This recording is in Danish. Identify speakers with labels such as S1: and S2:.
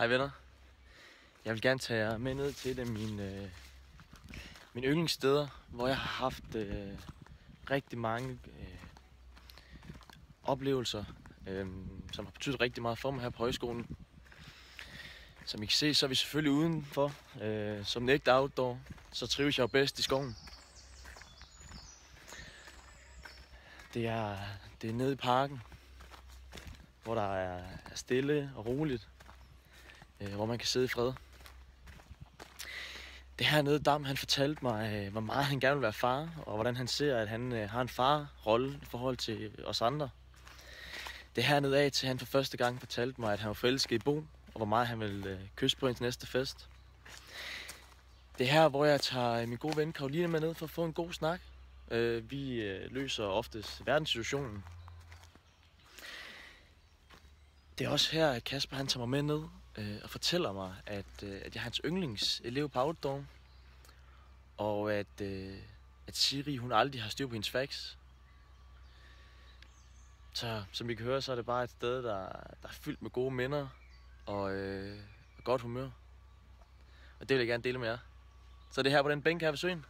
S1: Hej venner. Jeg vil gerne tage jer med ned til et af mine, øh, mine yndlingssteder, hvor jeg har haft øh, rigtig mange øh, oplevelser, øh, som har betydet rigtig meget for mig her på højskolen. Som I kan se, så er vi selvfølgelig udenfor. Øh, som en ægte outdoor, så trives jeg jo bedst i skoven. Det er, det er nede i parken, hvor der er, er stille og roligt øh, hvor man kan sidde i fred. Det her nede Dam, han fortalte mig, øh, hvor meget han gerne vil være far, og hvordan han ser, at han øh, har en farrolle i forhold til os andre. Det hernede af til, han for første gang fortalte mig, at han var forelsket i Bo, og hvor meget han vil øh, kysse på hendes næste fest. Det er her, hvor jeg tager øh, min gode ven Karoline med ned for at få en god snak. Øh, vi øh, løser oftest verdenssituationen. Det er også her, at Kasper han tager mig med ned øh, og fortæller mig, at, øh, at jeg er hans yndlingselev på Outdoor, og at, øh, at Siri hun aldrig har styr på hendes fax. Så som I kan høre, så er det bare et sted, der, der er fyldt med gode minder og, øh, og godt humør. Og det vil jeg gerne dele med jer. Så det er her på den bænk her ved søen.